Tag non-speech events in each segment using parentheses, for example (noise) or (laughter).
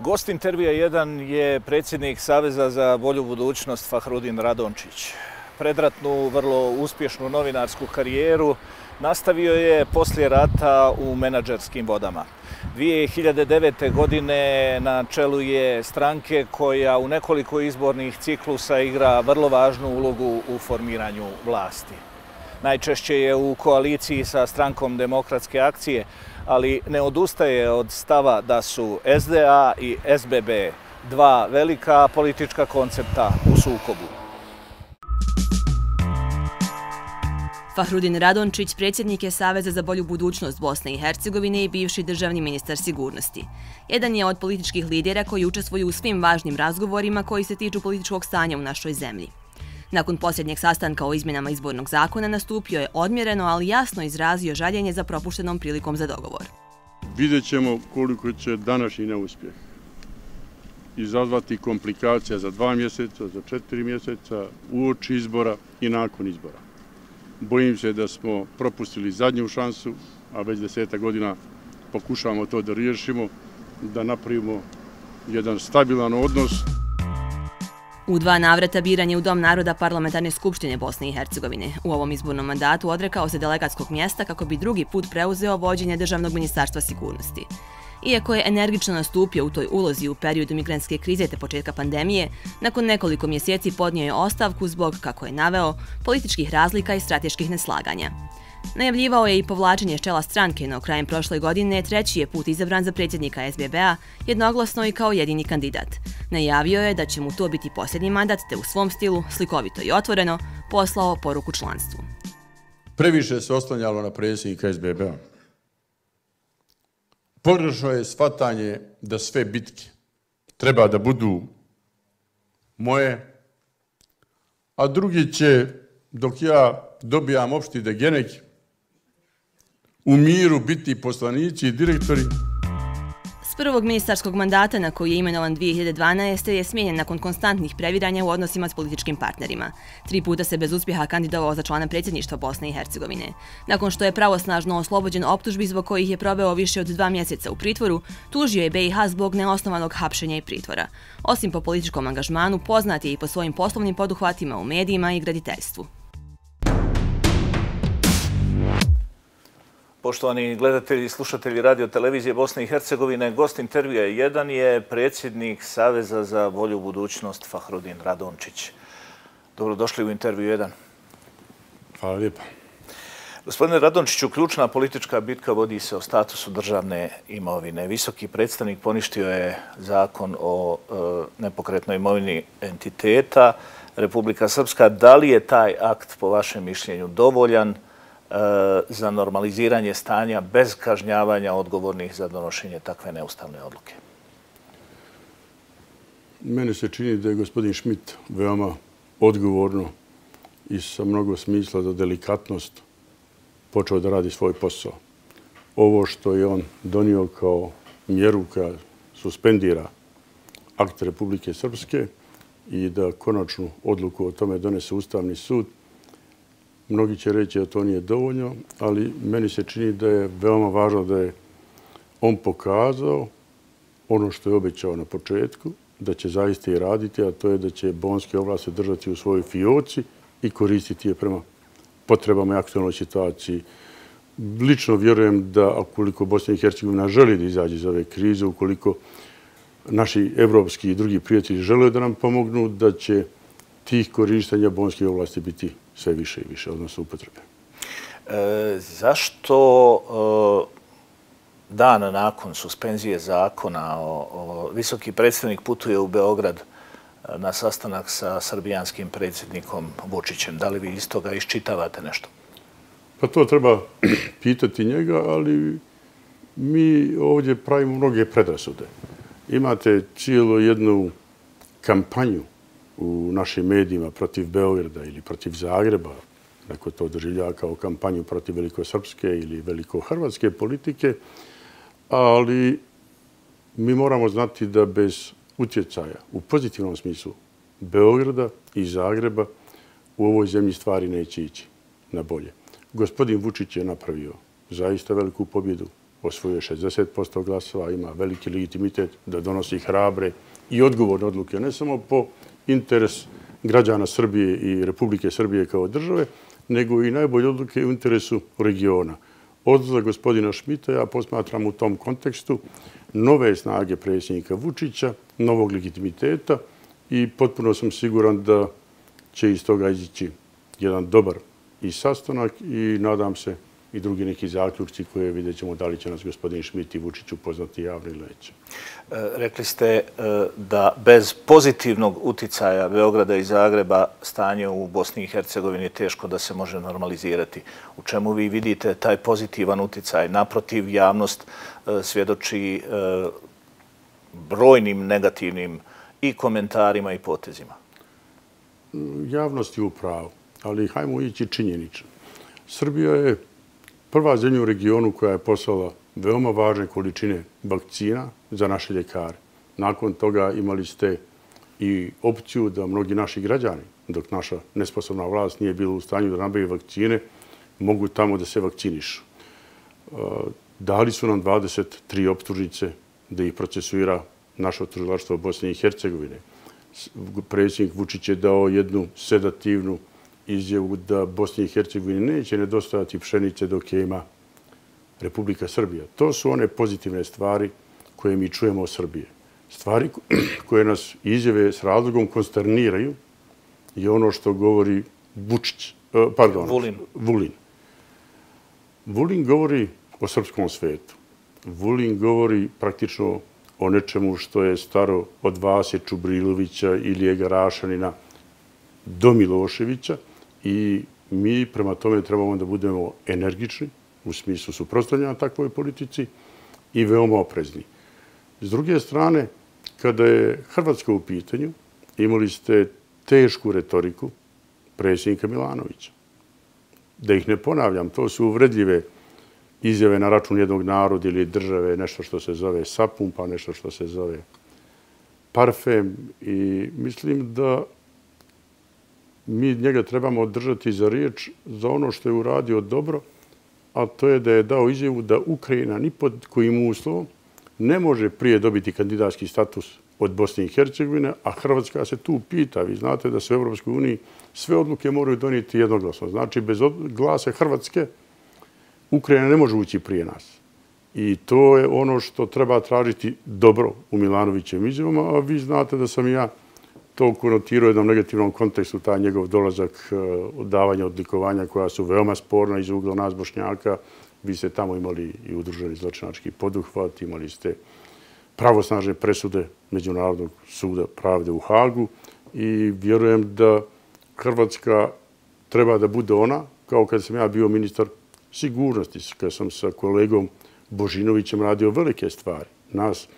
Gost intervija 1 je predsjednik Saveza za bolju budućnost Fahrudin Radončić. Predratnu, vrlo uspješnu novinarsku karijeru nastavio je poslije rata u menadžerskim vodama. 2009. godine na čelu je stranke koja u nekoliko izbornih ciklusa igra vrlo važnu ulogu u formiranju vlasti. Najčešće je u koaliciji sa strankom demokratske akcije, ali ne odustaje od stava da su SDA i SBB dva velika politička koncepta u sukobu. Fahrudin Radončić, predsjednik je Saveza za bolju budućnost Bosne i Hercegovine i bivši državni ministar sigurnosti. Jedan je od političkih lidera koji učestvuju u svim važnim razgovorima koji se tiču političkog stanja u našoj zemlji. Nakon posljednjeg sastanka o izmjenama izbornog zakona nastupio je odmjereno, ali jasno izrazio žaljenje za propuštenom prilikom za dogovor. Vidjet ćemo koliko će današnji neuspjeh izazvati komplikacija za dva mjeseca, za četiri mjeseca, uoči izbora i nakon izbora. Bojim se da smo propustili zadnju šansu, a već deseta godina pokušavamo to da riješimo, da napravimo jedan stabilan odnos. U dva navrata biranje u Dom naroda Parlamentarne skupštine Bosne i Hercegovine. U ovom izbornom mandatu odrekao se delegatskog mjesta kako bi drugi put preuzeo vođenje Državnog ministarstva sigurnosti. Iako je energično nastupio u toj ulozi u periodu migranske krize te početka pandemije, nakon nekoliko mjeseci podnio je ostavku zbog, kako je naveo, političkih razlika i strateških neslaganja. Najavljivao je i povlačenje čela stranke, no krajem prošle godine treći je put izabran za predsjednika SBB-a, jednoglasno i kao jedini kandidat. Najavio je da će mu to biti posljednji mandat, te u svom stilu, slikovito i otvoreno, poslao poruku članstvu. Previše se oslanjalo na predsjednika SBB-a. Pogrešno je shvatanje da sve bitke treba da budu moje, a drugi će, dok ja dobijam opšti degenek, u miru biti poslanici i direktori. S prvog ministarskog mandata na koji je imenovan 2012. je smijenjen nakon konstantnih previranja u odnosima s političkim partnerima. Tri puta se bez uspjeha kandidovao za člana predsjedništva Bosne i Hercegovine. Nakon što je pravosnažno oslobođen optužbi zbog kojih je probeo više od dva mjeseca u pritvoru, tužio je BiH zbog neosnovanog hapšenja i pritvora. Osim po političkom angažmanu, poznat je i po svojim poslovnim poduhvatima u medijima i graditeljstvu. Poštovani gledatelji i slušatelji radio televizije Bosne i Hercegovine, gost intervjua jedan je predsjednik Saveza za volju budućnost Fahrudin Radončić. Dobrodošli u intervju jedan. Hvala lijepa. Gospodine Radončiću, ključna politička bitka vodi se o statusu državne imovine. Visoki predstavnik poništio je zakon o e, nepokretnoj imovini entiteta Republika Srpska. Da li je taj akt, po vašem mišljenju, dovoljan? Eh, za normaliziranje stanja bez kažnjavanja odgovornih za donošenje takve neustavne odluke? Mene se čini da je gospodin Schmidt veoma odgovorno i sa mnogo smisla za delikatnost počeo da radi svoj posao. Ovo što je on donio kao mjeru koja suspendira akt Republike Srpske i da konačnu odluku o tome donese Ustavni sud, Mnogi će reći da to nije dovoljno, ali meni se čini da je veoma važno da je on pokazao ono što je obećao na početku, da će zaista i raditi, a to je da će bonske oblasti držati u svojoj fioci i koristiti je prema potrebama i aktualnoj situaciji. Lično vjerujem da ukoliko Bosna i Hercegovina želi da izađe iz ove krize, ukoliko naši evropski i drugi prijatelji žele da nam pomognu, da će tih korištenja bonskih oblasti biti sve više i više, odnosno upotrebe. E, zašto e, dan nakon suspenzije zakona o, visoki predstavnik putuje u Beograd e, na sastanak sa srbijanskim predsjednikom Vučićem? Da li vi iz toga iščitavate nešto? Pa to treba (clears throat) pitati njega, ali mi ovdje pravimo mnoge predrasude. Imate cijelu jednu kampanju u našim medijima protiv Beograda ili protiv Zagreba, neko to doživlja kao kampanju protiv velikosrpske ili velikohrvatske politike, ali mi moramo znati da bez utjecaja u pozitivnom smislu Beograda i Zagreba u ovoj zemlji stvari neće ići na bolje. Gospodin Vučić je napravio zaista veliku pobjedu osvojio 60% glasova, ima veliki legitimitet da donosi hrabre i odgovorne odluke, ne samo po interes građana Srbije i Republike Srbije kao države, nego i najbolje odluke u interesu regiona. Odlazak gospodina Šmita ja posmatram u tom kontekstu nove snage predsjednika Vučića, novog legitimiteta i potpuno sam siguran da će iz toga izići jedan dobar i sastanak i nadam se i drugi neki zaključci koje vidjet ćemo da li će nas gospodin Šmit i Vučić upoznati javni ili neće. E, rekli ste e, da bez pozitivnog uticaja Beograda i Zagreba stanje u Bosni i Hercegovini je teško da se može normalizirati. U čemu vi vidite taj pozitivan uticaj? Naprotiv, javnost e, svjedoči brojnim negativnim i komentarima i potezima. Javnost je upravo, ali hajmo ići činjenično. Srbija je prva zemlja u regionu koja je poslala veoma važne količine vakcina za naše ljekare. Nakon toga imali ste i opciju da mnogi naši građani, dok naša nesposobna vlast nije bila u stanju da nabavi vakcine, mogu tamo da se vakcinišu. E, dali su nam 23 optužnice da ih procesuira naše otužilaštvo Bosne i Hercegovine. Predsjednik Vučić je dao jednu sedativnu izjavu da Bosni i Hercegovini neće nedostajati pšenice dok je ima Republika Srbija. To su one pozitivne stvari koje mi čujemo o Srbije. Stvari (clears throat) koje nas izjave s razlogom konsterniraju i ono što govori Vučić, e, pardon, Vulin. Vulin. Vulin govori o srpskom svetu. Vulin govori praktično o nečemu što je staro od Vase Čubrilovića ili Egarašanina do Miloševića i mi prema tome trebamo da budemo energični u smislu suprostavljanja takvoj politici i veoma oprezni. S druge strane, kada je Hrvatska u pitanju, imali ste tešku retoriku predsjednika Milanovića. Da ih ne ponavljam, to su uvredljive izjave na račun jednog naroda ili države, nešto što se zove sapun, pa nešto što se zove parfem. I mislim da mi njega trebamo držati za riječ za ono što je uradio dobro, a to je da je dao izjavu da Ukrajina ni pod kojim uslovom ne može prije dobiti kandidatski status od Bosne i Hercegovine, a Hrvatska se tu pita. Vi znate da se u Evropskoj uniji sve odluke moraju donijeti jednoglasno. Znači, bez glasa Hrvatske, Ukrajina ne može ući prije nas. I to je ono što treba tražiti dobro u Milanovićem izjavama, a vi znate da sam ja to konotirao u jednom negativnom kontekstu, taj njegov dolazak e, davanja odlikovanja koja su veoma sporna iz ugla nas Bošnjaka. Vi ste tamo imali i udruženi zločinački poduhvat, imali ste pravosnažne presude Međunarodnog suda pravde u Hagu i vjerujem da Hrvatska treba da bude ona, kao kad sam ja bio ministar sigurnosti, kad sam sa kolegom Božinovićem radio velike stvari. Nas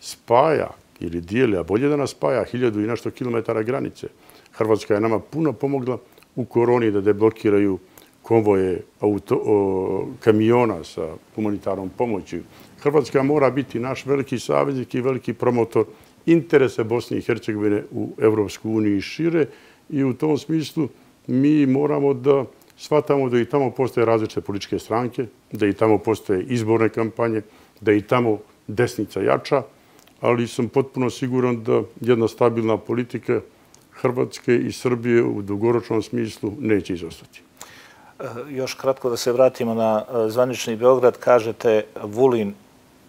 spaja ili dijeli, a bolje da nas spaja hiljadu i nešto kilometara granice. Hrvatska je nama puno pomogla u koroni da deblokiraju konvoje auto, o, kamiona sa humanitarnom pomoći. Hrvatska mora biti naš veliki saveznik i veliki promotor interese Bosne i Hercegovine u Evropsku uniju i šire i u tom smislu mi moramo da shvatamo da i tamo postoje različite političke stranke, da i tamo postoje izborne kampanje, da i tamo desnica jača, ali sam potpuno siguran da jedna stabilna politika Hrvatske i Srbije u dugoročnom smislu neće izostati. E, još kratko da se vratimo na e, zvanični Beograd. Kažete, Vulin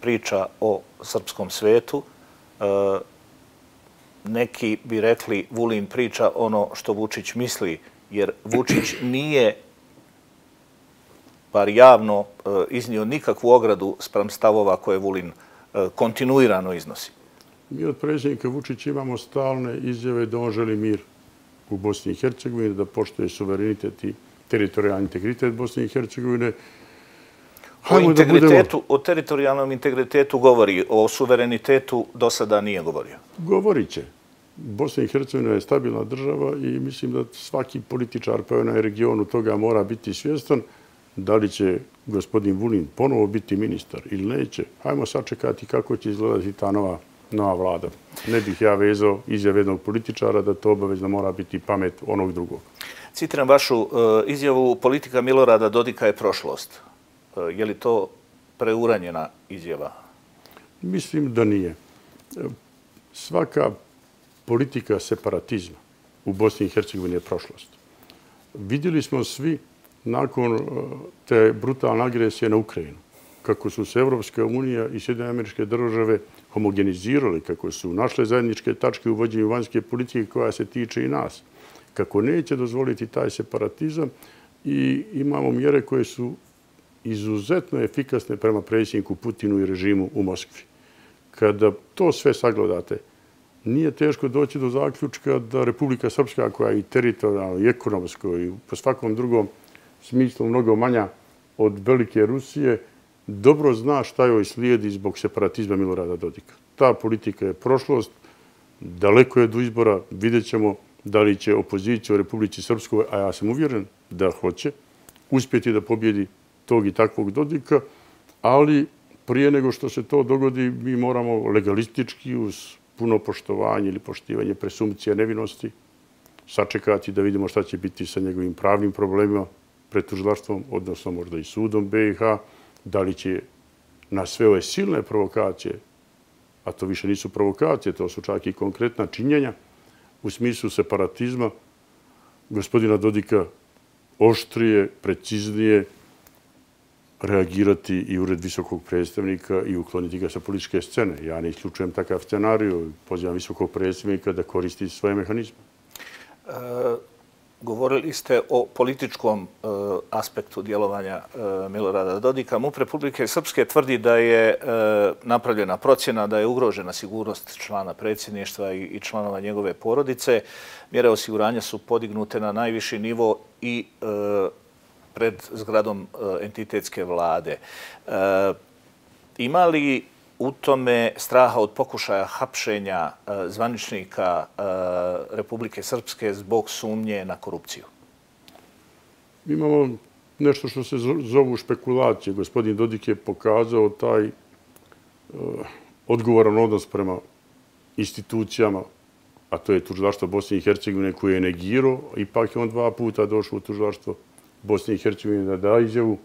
priča o srpskom svetu. E, neki bi rekli, Vulin priča ono što Vučić misli, jer Vučić nije bar javno iznio nikakvu ogradu sprem stavova koje Vulin priča kontinuirano iznosi? Mi od predsjednika Vučića imamo stalne izjave da on želi mir u Bosni i Hercegovini, da poštoje suverenitet i teritorijalni integritet Bosne i Hercegovine. O, integritetu, o teritorijalnom integritetu govori, o suverenitetu do sada nije govorio. Govorit će. Bosna i Hercegovina je stabilna država i mislim da svaki političar pa na regionu toga mora biti svjestan da li će gospodin Vulin ponovo biti ministar ili neće. Hajmo sačekati kako će izgledati ta nova, nova vlada. Ne bih ja vezao izjav jednog političara da to obavezno mora biti pamet onog drugog. Citiram vašu uh, izjavu, politika Milorada Dodika je prošlost. Uh, je li to preuranjena izjava? Mislim da nije. Svaka politika separatizma u Bosni i Hercegovini je prošlost. Vidjeli smo svi nakon e, te brutalne agresije na Ukrajinu kako su se Evropska unija i Sjedinje američke države homogenizirali, kako su našle zajedničke tačke u vođenju vanjske politike koja se tiče i nas, kako neće dozvoliti taj separatizam i imamo mjere koje su izuzetno efikasne prema predsjedniku Putinu i režimu u Moskvi. Kada to sve sagledate, nije teško doći do zaključka da Republika Srpska, koja je i teritorijalno, i ekonomsko, i po svakom drugom smislu mnogo manja od Velike Rusije, dobro zna šta joj slijedi zbog separatizma Milorada Dodika. Ta politika je prošlost, daleko je do izbora, vidjet ćemo da li će opozicija u Republici Srpskoj, a ja sam uvjeren da hoće, uspjeti da pobjedi tog i takvog Dodika, ali prije nego što se to dogodi, mi moramo legalistički, uz puno poštovanje ili poštivanje presumcije nevinosti, sačekati da vidimo šta će biti sa njegovim pravnim problemima pred tužilaštvom, odnosno možda i sudom BiH, da li će na sve ove silne provokacije, a to više nisu provokacije, to su čak i konkretna činjenja, u smislu separatizma, gospodina Dodika oštrije, preciznije reagirati i ured visokog predstavnika i ukloniti ga sa političke scene. Ja ne isključujem takav scenariju, pozivam visokog predstavnika da koristi svoje mehanizme. E, Govorili ste o političkom e, aspektu djelovanja e, Milorada Dodika. MUP Republike Srpske tvrdi da je e, napravljena procjena da je ugrožena sigurnost člana predsjedništva i članova njegove porodice. Mjere osiguranja su podignute na najviši nivo i e, pred zgradom e, entitetske vlade. E, ima li u tome straha od pokušaja hapšenja e, zvaničnika e, Republike Srpske zbog sumnje na korupciju? Imamo nešto što se zovu špekulacije. Gospodin Dodik je pokazao taj e, odgovoran odnos prema institucijama, a to je tužilaštvo Bosne i Hercegovine koje je negirao. Ipak je on dva puta došao u tužilaštvo Bosne i Hercegovine da da izjavu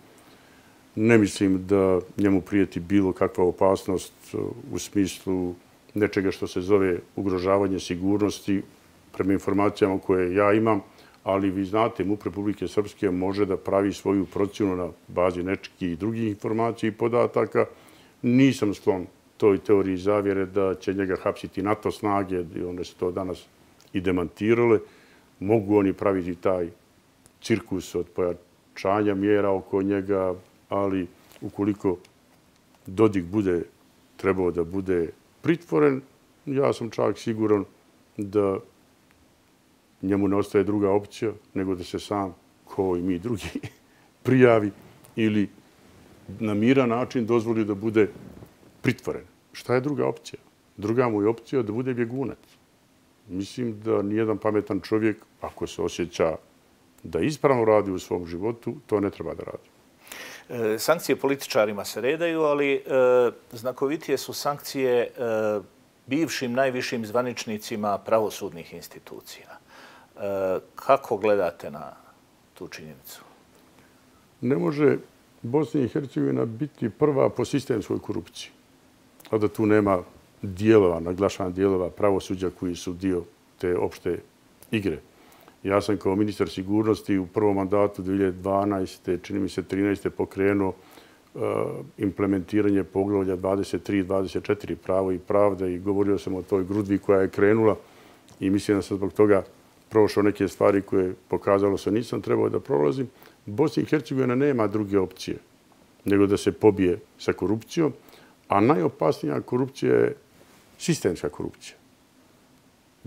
ne mislim da njemu prijeti bilo kakva opasnost e, u smislu nečega što se zove ugrožavanje sigurnosti prema informacijama koje ja imam, ali vi znate, MUP Republike Srpske može da pravi svoju procjenu na bazi nečki i drugih informacija i podataka. Nisam sklon toj teoriji zavjere da će njega hapsiti NATO snage, i one su to danas i demantirale. Mogu oni praviti taj cirkus od pojačanja mjera oko njega, ali ukoliko Dodik bude trebao da bude pritvoren, ja sam čak siguran da njemu ne ostaje druga opcija nego da se sam, ko i mi drugi, (laughs) prijavi ili na miran način dozvoli da bude pritvoren. Šta je druga opcija? Druga mu je opcija da bude bjegunac. Mislim da nijedan pametan čovjek, ako se osjeća da ispravno radi u svom životu, to ne treba da radi. E, sankcije političarima se redaju, ali e, znakovitije su sankcije e, bivšim najvišim zvaničnicima pravosudnih institucija. Kako gledate na tu činjenicu? Ne može Bosna i Hercegovina biti prva po sistemskoj korupciji, a da tu nema dijelova, naglašana dijelova pravosuđa koji su dio te opšte igre. Ja sam kao ministar sigurnosti u prvom mandatu 2012. čini mi se 13. pokrenuo e, implementiranje poglavlja 23 24 pravo i pravda i govorio sam o toj grudvi koja je krenula i mislim da sam zbog toga prošao neke stvari koje pokazalo se nisam trebao da prolazim. Bosna i Hercegovina nema druge opcije nego da se pobije sa korupcijom, a najopasnija korupcija je sistemska korupcija.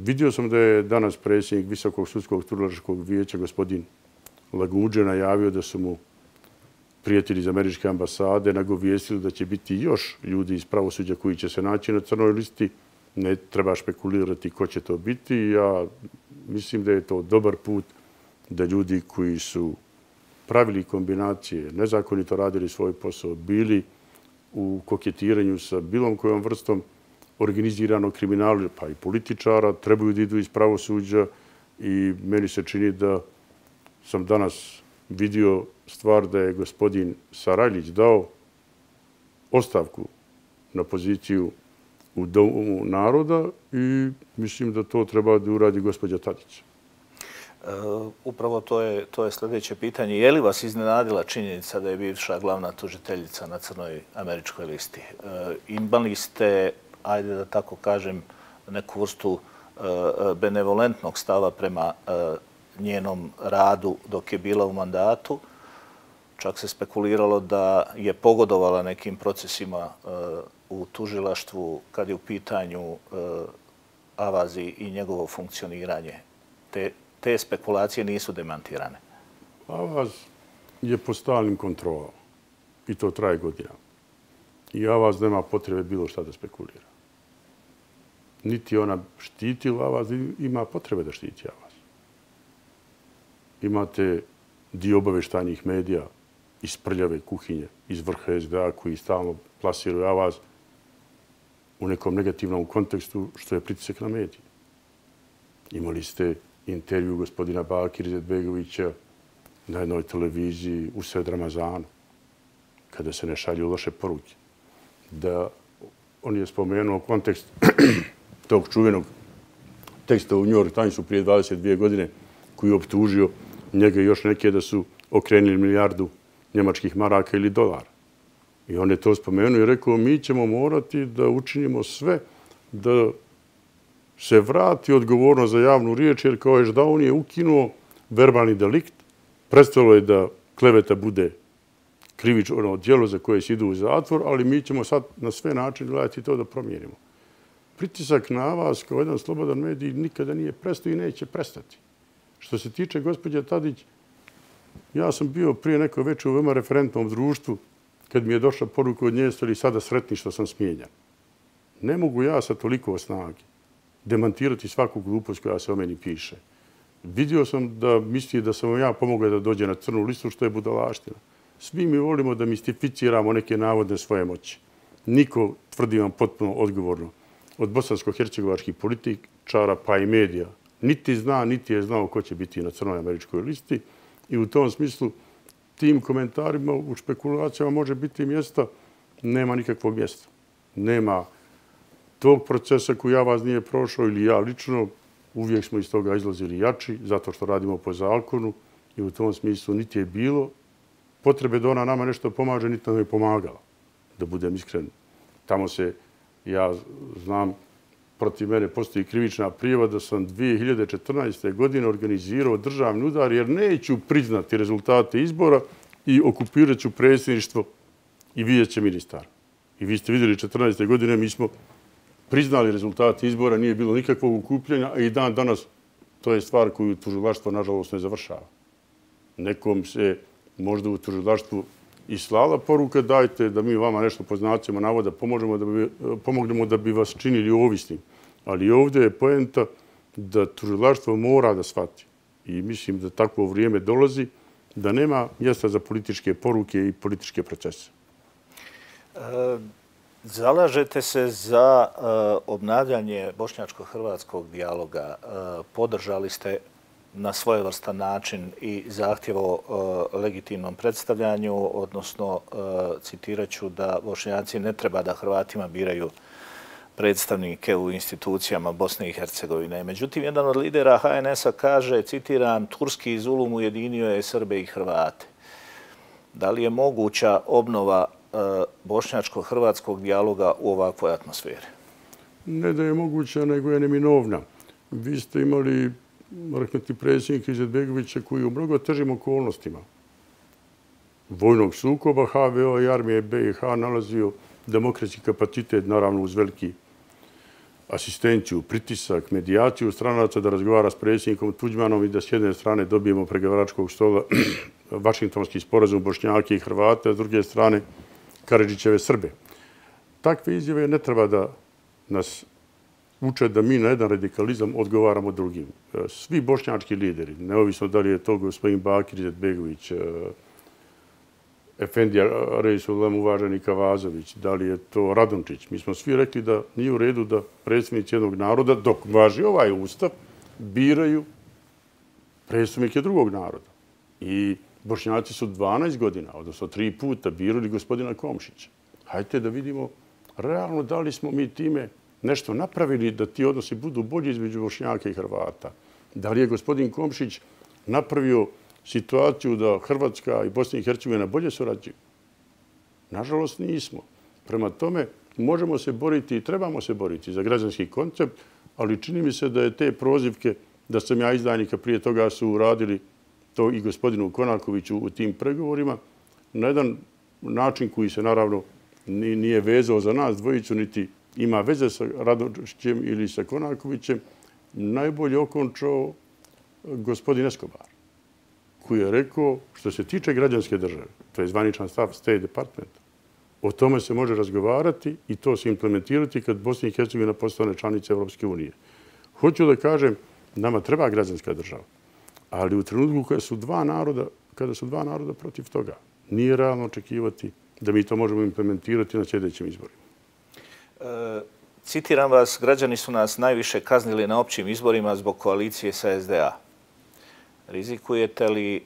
Vidio sam da je danas predsjednik Visokog sudskog turlačkog vijeća, gospodin Laguđe, najavio da su mu prijatelji iz američke ambasade nagovijestili da će biti još ljudi iz pravosuđa koji će se naći na crnoj listi. Ne treba špekulirati ko će to biti. Ja mislim da je to dobar put da ljudi koji su pravili kombinacije, nezakonito radili svoj posao, bili u koketiranju sa bilom kojom vrstom organiziranog kriminala, pa i političara, trebaju da idu iz pravosuđa i meni se čini da sam danas vidio stvar da je gospodin Sarajlić dao ostavku na poziciju u Domu naroda i mislim da to treba da uradi gospođa Tadić. Uh, upravo to je, to je sljedeće pitanje. Je li vas iznenadila činjenica da je bivša glavna tužiteljica na crnoj američkoj listi? E, imali ste, ajde da tako kažem, neku vrstu e, e, benevolentnog stava prema e, njenom radu dok je bila u mandatu. Čak se spekuliralo da je pogodovala nekim procesima u tužilaštvu kad je u pitanju Avazi i njegovo funkcioniranje. Te, te spekulacije nisu demantirane. Avaz je po stalnim kontrolom i to traje godina. I Avaz nema potrebe bilo šta da spekulira. Niti ona štiti vas, ima potrebe da štiti vas. Imate dio obaveštajnih medija iz prljave kuhinje, iz vrha SDA koji stalno plasiraju Avaz u nekom negativnom kontekstu što je pritisak na medije. Imali ste intervju gospodina Bakir Zedbegovića na jednoj televiziji u sred Ramazanu, kada se ne šalju loše poruke. Da on je spomenuo kontekst tog čuvenog teksta u New York Timesu prije 22 godine koji je optužio njega i još neke da su okrenili milijardu njemačkih maraka ili dolara. I on je to spomenuo i rekao mi ćemo morati da učinimo sve da se vrati odgovorno za javnu riječ, jer kao je da on je ukinuo verbalni delikt, prestalo je da kleveta bude krivično ono, djelo za koje se idu u zatvor, ali mi ćemo sad na sve načine gledati to da promijenimo. Pritisak na vas kao jedan slobodan medij nikada nije prestao i neće prestati. Što se tiče gospođa Tadić, ja sam bio prije neko večer u veoma referentnom društvu kad mi je došla poruka od nje, ste li sada sretni što sam smijenjan? Ne mogu ja sa toliko snage demantirati svaku glupost koja se o meni piše. Vidio sam da misli da sam ja pomogao da dođe na crnu listu, što je budalaština. Svi mi volimo da mistificiramo neke navodne svoje moći. Niko, tvrdi vam potpuno odgovorno, od bosansko-hercegovačkih političara pa i medija, niti zna, niti je znao ko će biti na crnoj američkoj listi. I u tom smislu, tim komentarima u špekulacijama može biti mjesta, nema nikakvog mjesta. Nema tog procesa koji ja vas nije prošao ili ja lično, uvijek smo iz toga izlazili jači, zato što radimo po zakonu i u tom smislu niti je bilo potrebe da ona nama nešto pomaže, niti nam je pomagala, da budem iskren. Tamo se, ja znam, protiv mene postoji krivična prijeva da sam 2014. godine organizirao državni udar jer neću priznati rezultate izbora i okupirat ću predsjedništvo i vidjet će ministar. I vi ste vidjeli 14. godine, mi smo priznali rezultate izbora, nije bilo nikakvog ukupljanja, a i dan danas to je stvar koju tužilaštvo nažalost ne završava. Nekom se možda u tužilaštvu i slala poruka, dajte da mi vama nešto po znacima navoda pomognemo da bi, pomognemo da bi vas činili ovisnim. Ali ovdje je poenta da tužilaštvo mora da shvati. I mislim da takvo vrijeme dolazi da nema mjesta za političke poruke i političke procese. E, zalažete se za e, obnavljanje bošnjačko-hrvatskog dijaloga. E, podržali ste na svojevrstan način i zahtjevo e, legitimnom predstavljanju, odnosno e, citiraću da bošnjaci ne treba da Hrvatima biraju predstavnike u institucijama Bosne i Hercegovine. Međutim, jedan od lidera HNS-a kaže, citiram, Turski Zulum ujedinio je Srbe i Hrvate. Da li je moguća obnova e, bošnjačko-hrvatskog dijaloga u ovakvoj atmosferi? Ne da je moguća, nego je neminovna. Vi ste imali reknati predsjednik Izetbegovića koji u mnogo težim okolnostima vojnog sukoba HVO i armije BiH nalazio demokratski kapacitet, naravno uz veliki asistenciju, pritisak, medijaciju stranaca da razgovara s predsjednikom Tuđmanom i da s jedne strane dobijemo pregovaračkog stola (clears throat) Vašingtonski sporazum Bošnjake i Hrvate, a s druge strane Karadžićeve Srbe. Takve izjave ne treba da nas uče da mi na jedan radikalizam odgovaramo drugim. E, svi bošnjački lideri, neovisno da li je to gospodin Bakir Zetbegović, e, Efendija Rejsulem, uvaženi Kavazović, da li je to Radončić. Mi smo svi rekli da nije u redu da predstavnici jednog naroda, dok važi ovaj ustav, biraju predsjednike drugog naroda. I bošnjaci su 12 godina, odnosno tri puta, birali gospodina Komšića. hajte da vidimo realno da li smo mi time nešto napravili da ti odnosi budu bolji između Bošnjaka i Hrvata. Da li je gospodin Komšić napravio situaciju da Hrvatska i Bosna i Hercegovina bolje surađuju? Nažalost, nismo. Prema tome, možemo se boriti i trebamo se boriti za građanski koncept, ali čini mi se da je te prozivke da sam ja izdajnika prije toga su uradili to i gospodinu Konakoviću u tim pregovorima na jedan način koji se naravno nije vezao za nas dvojicu, niti ima veze sa Radočićem ili sa Konakovićem, najbolje okončao eh, gospodin Eskobar, koji je rekao što se tiče građanske države, to je zvaničan stav State Department, o tome se može razgovarati i to se implementirati kad Bosna i Hercegovina postane članica Evropske unije. Hoću da kažem, nama treba građanska država, ali u trenutku kada su dva naroda, kada su dva naroda protiv toga, nije realno očekivati da mi to možemo implementirati na sljedećim izborima. E, citiram vas, građani su nas najviše kaznili na općim izborima zbog koalicije sa SDA. Rizikujete li e,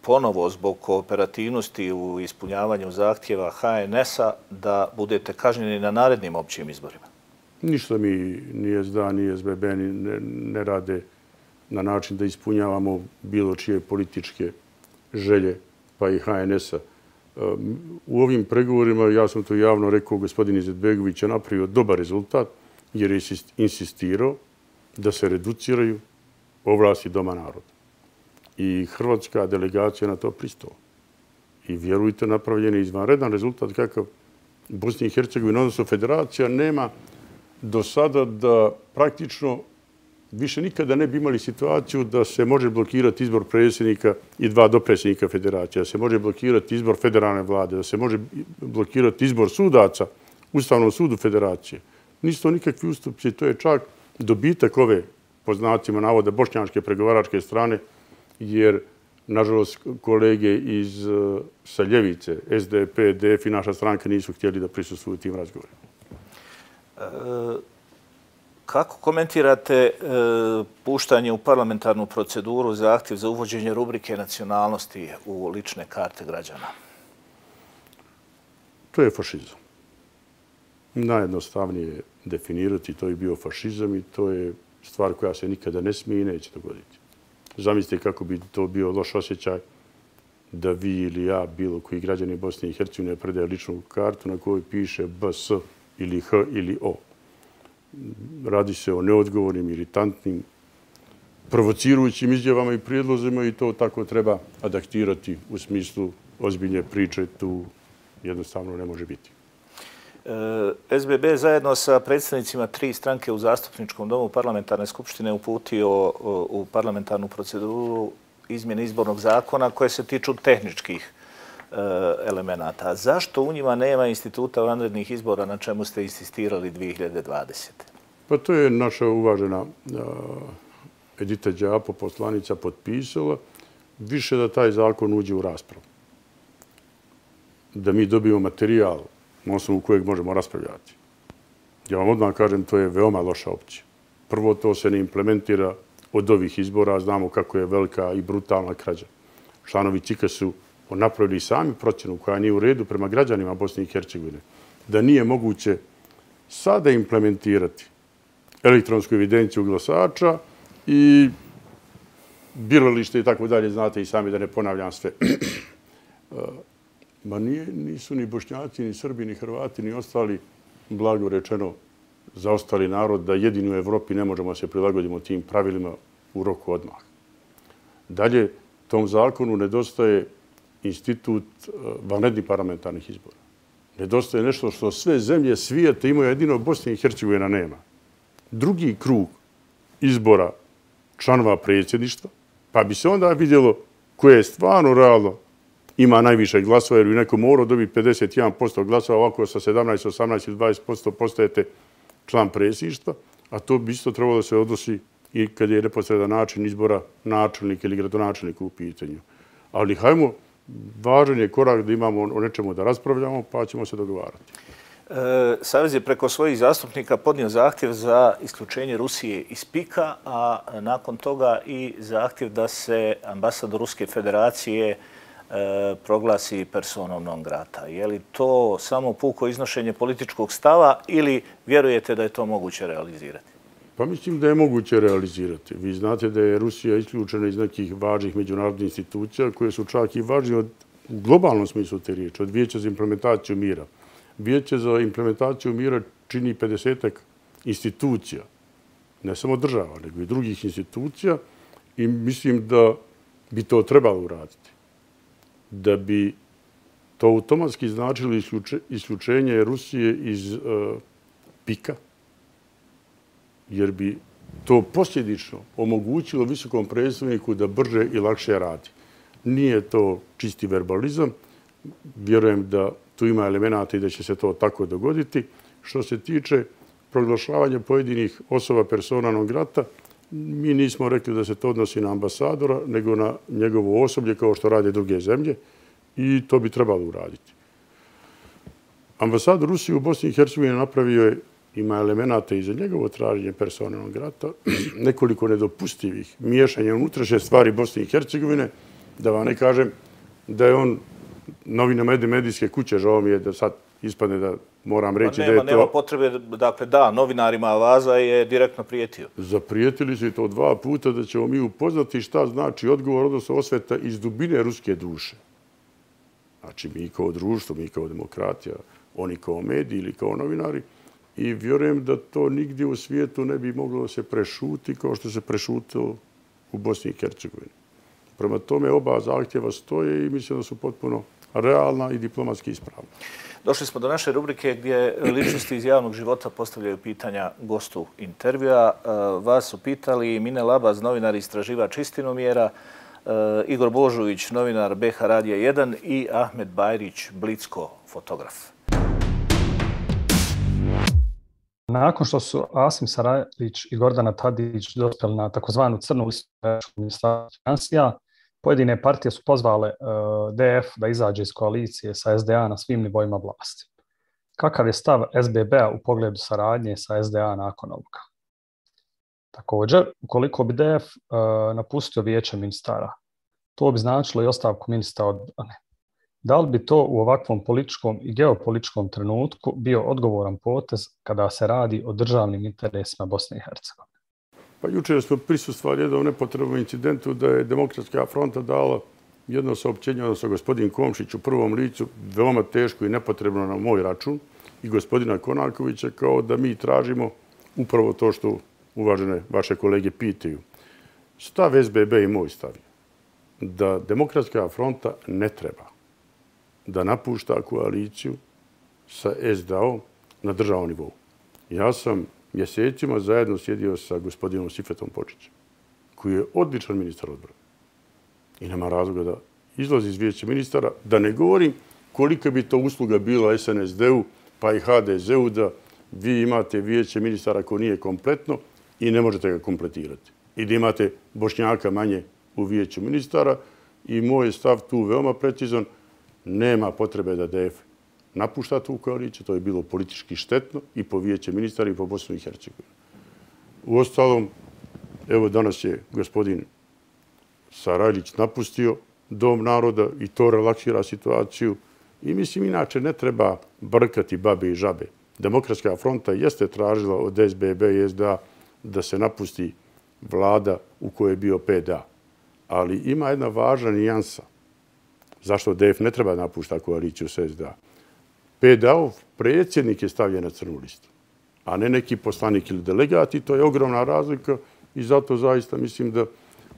ponovo zbog kooperativnosti u ispunjavanju zahtjeva HNS-a da budete kažnjeni na narednim općim izborima? Ništa mi ni SDA, ni SBB ne, ne rade na način da ispunjavamo bilo čije političke želje, pa i HNS-a. U ovim pregovorima, ja sam to javno rekao, gospodin Izetbegović je napravio dobar rezultat jer je insistirao da se reduciraju ovlasti Doma naroda. I hrvatska delegacija na to pristala. I vjerujte, napravljen je izvanredan rezultat kakav Bosni i Hercegovina, odnosno federacija, nema do sada da praktično više nikada ne bi imali situaciju da se može blokirati izbor predsjednika i dva dopredsjednika federacija, da se može blokirati izbor federalne vlade, da se može blokirati izbor sudaca Ustavnom sudu federacije. Nisu to nikakvi ustupci, to je čak dobitak ove, po znacima navoda, bošnjačke pregovaračke strane, jer, nažalost, kolege iz e, Saljevice, SDP, DF i naša stranka nisu htjeli da prisustuju tim razgovorima. E, Kako komentirate e, puštanje u parlamentarnu proceduru zahtjev za uvođenje rubrike nacionalnosti u lične karte građana? To je fašizam. Najjednostavnije definirati to je bio fašizam i to je stvar koja se nikada ne smije i neće dogoditi. Zamislite kako bi to bio loš osjećaj da vi ili ja, bilo koji građani Bosne i Hercegovine, predaje ličnu kartu na kojoj piše BS ili H ili O radi se o neodgovornim, iritantnim, provocirujućim izjavama i prijedlozima i to tako treba adaktirati u smislu ozbiljne priče. Tu jednostavno ne može biti. E, SBB zajedno sa predstavnicima tri stranke u zastupničkom domu parlamentarne skupštine uputio e, u parlamentarnu proceduru izmjene izbornog zakona koje se tiču tehničkih Eh, elemenata. Zašto u njima nema instituta vanrednih izbora na čemu ste insistirali 2020. Pa to je naša uvažena eh, Edita Đapo, poslanica, potpisala. Više da taj zakon uđe u raspravu. Da mi dobijemo materijal na osnovu kojeg možemo raspravljati. Ja vam odmah kažem, to je veoma loša opcija. Prvo, to se ne implementira od ovih izbora. Znamo kako je velika i brutalna krađa. Članovi CIKA su napravili sami procjenu koja nije u redu prema građanima Bosne i Hercegovine. Da nije moguće sada implementirati elektronsku evidenciju glasača i biralište i tako dalje, znate i sami da ne ponavljam sve. (clears throat) Uh, ma nije, nisu ni bošnjaci, ni srbi, ni hrvati, ni ostali, blago rečeno, za ostali narod da jedini u Evropi ne možemo se prilagoditi tim pravilima u roku odmah. Dalje, tom zakonu nedostaje institut e, vanrednih parlamentarnih izbora. Nedostaje nešto što sve zemlje svijeta imaju jedino Bosne i Hercegovina nema drugi krug izbora članova predsjedništva, pa bi se onda vidjelo koje je stvarno realno ima najviše glasova, jer u nekom morao dobiti 51% glasova, ovako sa 17, 18 ili 20% postajete član predsjedništva, a to bi isto trebalo da se odnosi i kad je neposredan način izbora načelnika ili gradonačelnika u pitanju. Ali hajmo, važan je korak da imamo o nečemu da raspravljamo, pa ćemo se dogovarati. E, Savez je preko svojih zastupnika podnio zahtjev za isključenje Rusije iz PIKA, a nakon toga i zahtjev da se ambasador Ruske federacije e, proglasi personom non grata. Je li to samo puko iznošenje političkog stava ili vjerujete da je to moguće realizirati? Pa mislim da je moguće realizirati. Vi znate da je Rusija isključena iz nekih važnih međunarodnih institucija koje su čak i važnije od u globalnom smislu te riječi, od Vijeća za implementaciju mira. Vijeće za implementaciju mira čini 50 institucija, ne samo država, nego i drugih institucija i mislim da bi to trebalo uraditi. Da bi to automatski značilo isključenje Rusije iz uh, pika, jer bi to posljedično omogućilo visokom predstavniku da brže i lakše radi. Nije to čisti verbalizam. Vjerujem da tu ima elemenata i da će se to tako dogoditi. Što se tiče proglašavanja pojedinih osoba persona non grata, mi nismo rekli da se to odnosi na ambasadora, nego na njegovo osoblje kao što rade druge zemlje i to bi trebalo uraditi. Ambasador Rusije u Bosni i Hercegovini napravio je, ima elemenata i za njegovo traženje persona non grata, (clears throat) nekoliko nedopustivih miješanja unutrašnje stvari Bosne i Hercegovine, da vam ne kažem da je on novina medijske kuće, žao mi je da sad ispadne da moram reći da je to... Nema potrebe, dakle da, novinarima Avaza je direktno prijetio. Zaprijetili su to dva puta da ćemo mi upoznati šta znači odgovor, odnosno osveta iz dubine ruske duše. Znači mi kao društvo, mi kao demokratija, oni kao mediji ili kao novinari. I vjerujem da to nigdje u svijetu ne bi moglo se prešuti kao što se prešutilo u Bosni i Hercegovini. Prema tome oba zahtjeva stoje i mislim da su potpuno realna i diplomatski ispravna. Došli smo do naše rubrike gdje ličnosti iz javnog života postavljaju pitanja gostu intervjua. E, vas su pitali Mine Labaz, novinar istraživač istinomjera, e, Igor Božović, novinar BH Radija 1 i Ahmed Bajrić, Blicko, fotograf. Nakon što su Asim Sarajević i Gordana Tadić dospjeli na takozvanu crnu listu ministarstva financija, pojedine partije su pozvale e, uh, DF da izađe iz koalicije sa SDA na svim nivoima vlasti. Kakav je stav SBB-a u pogledu saradnje sa SDA nakon ovoga? Također, ukoliko bi DF uh, e, napustio vijeće ministara, to bi značilo i ostavku ministra odbrane. Da li bi to u ovakvom političkom i geopolitičkom trenutku bio odgovoran potez kada se radi o državnim interesima Bosne i Hercegovine? Pa jučer smo prisustvali jednom nepotrebnom incidentu da je Demokratska fronta dala jedno saopćenje, odnosno gospodin Komšić u prvom licu, veoma teško i nepotrebno na moj račun, i gospodina Konakovića, kao da mi tražimo upravo to što uvažene vaše kolege pitaju. Stav SBB i moj stav je da Demokratska fronta ne treba da napušta koaliciju sa SDAO na državnom nivou. Ja sam mjesecima zajedno sjedio sa gospodinom Sifetom Počićem, koji je odličan ministar odbrana. I nema razloga da izlazi iz vijeća ministara, da ne govorim kolika bi to usluga bila SNSD-u pa i HDZ-u da vi imate vijeće ministara ko nije kompletno i ne možete ga kompletirati. I da imate bošnjaka manje u vijeću ministara i moj stav tu veoma precizan, nema potrebe da DF napušta tu koaliciju, to je bilo politički štetno i po vijeće ministara i po Bosnu i Hercegovini. U ostalom, evo danas je gospodin Sarajlić napustio dom naroda i to relaksira situaciju. I mislim, inače ne treba brkati babe i žabe. Demokratska fronta jeste tražila od SBB i SDA da se napusti vlada u kojoj je bio PDA. Ali ima jedna važna nijansa. Zašto DF ne treba napušta koaliciju s SDA? PDA-ov predsjednik je stavljen na crnu listu, a ne neki poslanik ili delegat i to je ogromna razlika i zato zaista mislim da eh,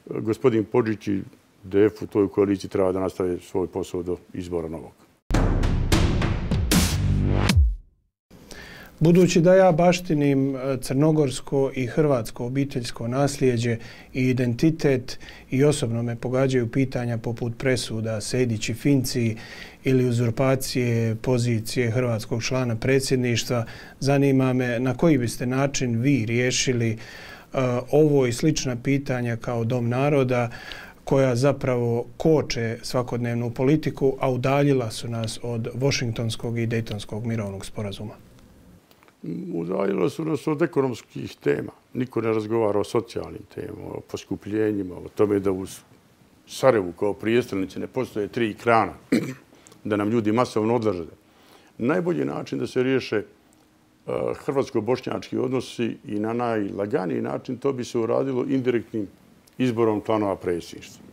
gospodin Podžić i DF u toj koaliciji treba da nastave svoj posao do izbora novog. Budući da ja baštinim e, crnogorsko i hrvatsko obiteljsko nasljeđe i identitet i osobno me pogađaju pitanja poput presuda Sedići Finci ili uzurpacije pozicije hrvatskog člana predsjedništva, zanima me na koji biste način vi riješili uh, ovo i slična pitanja kao dom naroda koja zapravo koče svakodnevnu politiku, a udaljila su nas od Washingtonskog i Daytonskog mirovnog sporazuma udaljilo su nas od ekonomskih tema. Niko ne razgovara o socijalnim temama, o poskupljenjima, o tome da u Sarajevu kao prijestolnici ne postoje tri krana, (clears throat) da nam ljudi masovno odlaže. Najbolji način da se riješe e, hrvatsko-bošnjački odnosi i na najlaganiji način to bi se uradilo indirektnim izborom klanova predsjedništva.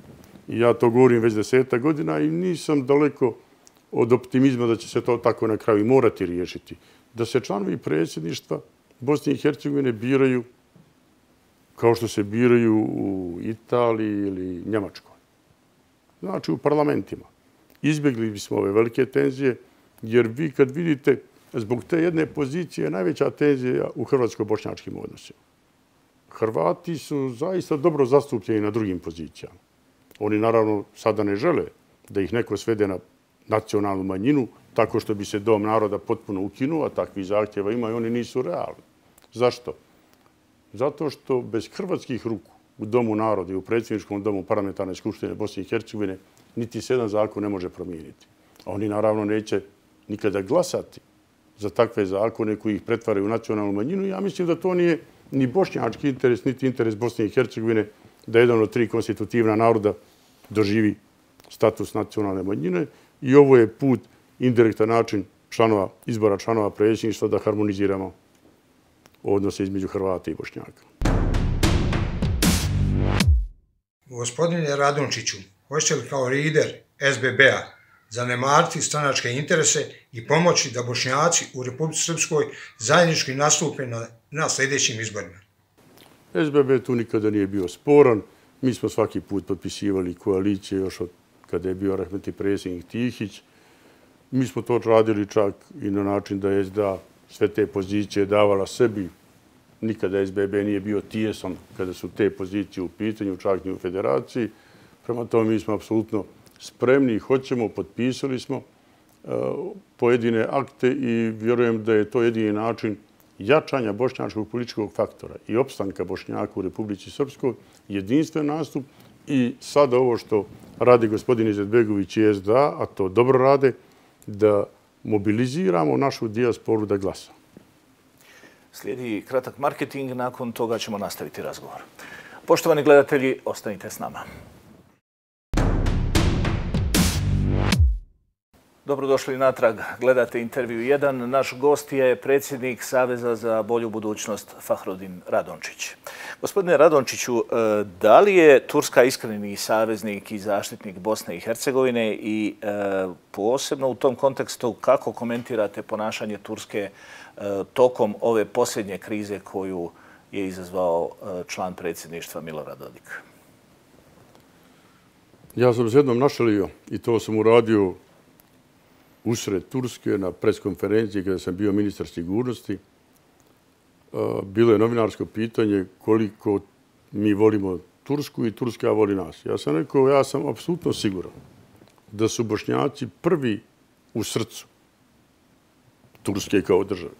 Ja to govorim već deseta godina i nisam daleko od optimizma da će se to tako na kraju morati riješiti. Da se članovi predsjedništva Bosne i Hercegovine biraju kao što se biraju u Italiji ili Njemačkoj. Znači u parlamentima. Izbjegli bismo ove velike tenzije, jer vi kad vidite zbog te jedne pozicije najveća tenzija u hrvatsko-bošnjačkim odnosima. Hrvati su zaista dobro zastupljeni na drugim pozicijama. Oni naravno sada ne žele da ih neko svede na nacionalnu manjinu tako što bi se dom naroda potpuno ukinuo, a takvi zahtjeva ima i oni nisu realni. Zašto? Zato što bez hrvatskih ruku u Domu naroda i u predsjedničkom domu parlamentarne skupštine Bosne i Hercegovine niti se jedan zakon ne može promijeniti. Oni naravno neće nikada glasati za takve zakone koji ih pretvaraju u nacionalnu manjinu. Ja mislim da to nije ni bošnjački interes, niti interes Bosne i Hercegovine da jedan od tri konstitutivna naroda doživi status nacionalne manjine. I ovo je put, indirektan način članova, izbora članova predsjedništva da harmoniziramo odnose između Hrvata i Bošnjaka. Gospodine Radončiću, hoćete li kao lider SBB-a zanemariti stranačke interese i pomoći da Bošnjaci u Republike Srpskoj zajednički nastupe na, na sljedećim izborima? SBB tu nikada nije bio sporan. Mi smo svaki put potpisivali koalicije još od kada je bio rahmeti predsjednik Tihić. Mi smo to radili čak i na način da je SDA sve te pozicije davala sebi. Nikada SBB nije bio tijesan kada su te pozicije u pitanju, čak i u federaciji. Prema tome mi smo apsolutno spremni i hoćemo, potpisali smo e, pojedine akte i vjerujem da je to jedini način jačanja bošnjačkog političkog faktora i opstanka Bošnjaka u Republici Srpskoj, jedinstven nastup i sada ovo što radi gospodin Izetbegović i SDA, a to dobro rade, da mobiliziramo našu dijasporu da glasa. Slijedi kratak marketing, nakon toga ćemo nastaviti razgovor. Poštovani gledatelji, ostanite s nama. Dobrodošli natrag. Gledate intervju 1. Naš gost je predsjednik Saveza za bolju budućnost Fahrodin Radončić. Gospodine Radončiću, e, da li je Turska iskreni saveznik i zaštitnik Bosne i Hercegovine i e, posebno u tom kontekstu kako komentirate ponašanje Turske e, tokom ove posljednje krize koju je izazvao član predsjedništva Milorad Dodik? Ja sam se jednom našalio i to sam uradio usred Turske na preskonferenciji kada sam bio ministar sigurnosti. E, bilo je novinarsko pitanje koliko mi volimo Tursku i Turska voli nas. Ja sam rekao, ja sam apsolutno siguran da su bošnjaci prvi u srcu Turske kao države.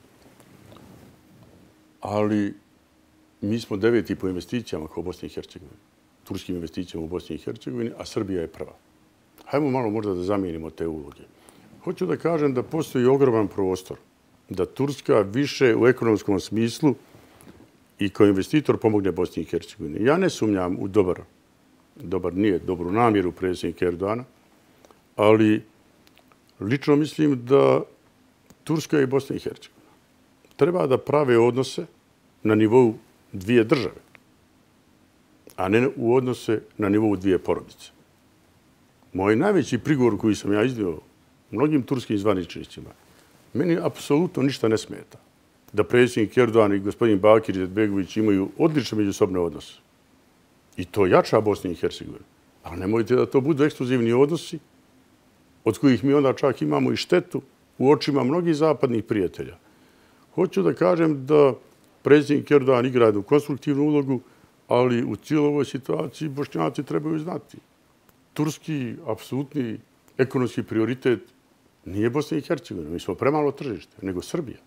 Ali mi smo deveti po investicijama kao Bosni i Hercegovini. Turskim investicijama u Bosni i Hercegovini, a Srbija je prva. Hajmo malo možda da zamijenimo te uloge. Hoću da kažem da postoji ogroman prostor da Turska više u ekonomskom smislu i kao investitor pomogne Bosni i Hercegovini. Ja ne sumnjam u dobar, dobar nije, dobru namjeru predsjednika Erdogana, ali lično mislim da Turska i Bosna i Hercegovina treba da prave odnose na nivou dvije države, a ne u odnose na nivou dvije porodice. Moj najveći prigovor koji sam ja izdio mnogim turskim zvaničnicima, meni apsolutno ništa ne smeta da predsjednik Erdogan i gospodin Bakir i Zedbegović imaju odlične međusobne odnose. I to jača Bosni i Hercegovini. Ali nemojte da to budu ekskluzivni odnosi od kojih mi onda čak imamo i štetu u očima mnogih zapadnih prijatelja. Hoću da kažem da predsjednik Erdogan igra jednu konstruktivnu ulogu, ali u cijelovoj situaciji bošnjaci trebaju znati. Turski, apsolutni ekonomski prioritet nije Bosna i Hercegovina, mi smo premalo tržište, nego Srbija.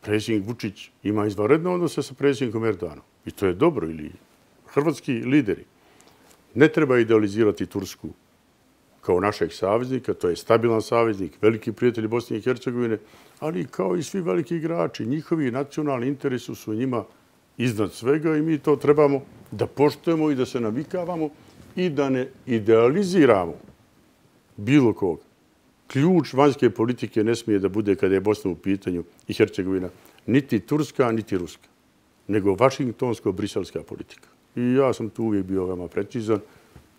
Predsjednik Vučić ima izvaredne odnose sa predsjednikom Erdoganom. I to je dobro. Ili hrvatski lideri. Ne treba idealizirati Tursku kao našeg saveznika, to je stabilan saveznik, veliki prijatelji Bosne i Hercegovine, ali kao i svi veliki igrači, njihovi nacionalni interesi su njima iznad svega i mi to trebamo da poštujemo i da se navikavamo i da ne idealiziramo bilo koga. Ključ vanjske politike ne smije da bude kada je Bosna u pitanju i Hercegovina niti turska, niti ruska, nego vašingtonsko-briselska politika. I ja sam tu uvijek bio veoma precizan,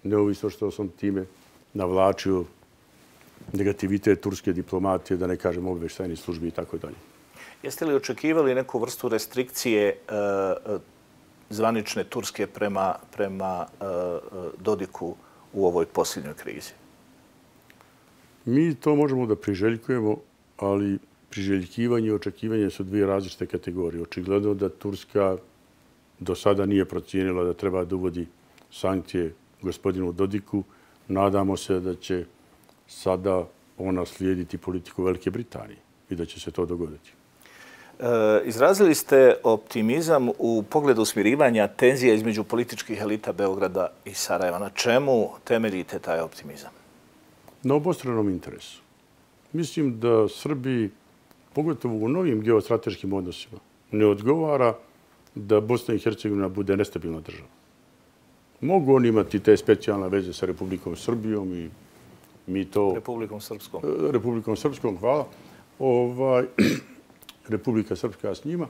neovisno što sam time navlačio negativitet turske diplomatije, da ne kažem obveštajni službi i tako dalje. Jeste li očekivali neku vrstu restrikcije e, e, zvanične Turske prema, prema e, Dodiku u ovoj posljednjoj krizi? Mi to možemo da priželjkujemo, ali priželjkivanje i očekivanje su dvije različite kategorije. Očigledno da Turska do sada nije procijenila da treba da uvodi sankcije gospodinu Dodiku. Nadamo se da će sada ona slijediti politiku Velike Britanije i da će se to dogoditi. E, izrazili ste optimizam u pogledu smirivanja tenzija između političkih elita Beograda i Sarajeva. Na čemu temeljite taj optimizam? Na obostranom interesu. Mislim da Srbiji, pogotovo u novim geostrateškim odnosima, ne odgovara da Bosna i Hercegovina bude nestabilna država. Mogu oni imati te specijalne veze sa Republikom Srbijom i mi to... Republikom Srpskom. E, Republikom Srpskom, hvala. Ovaj, (clears throat) Republika Srpska s njima.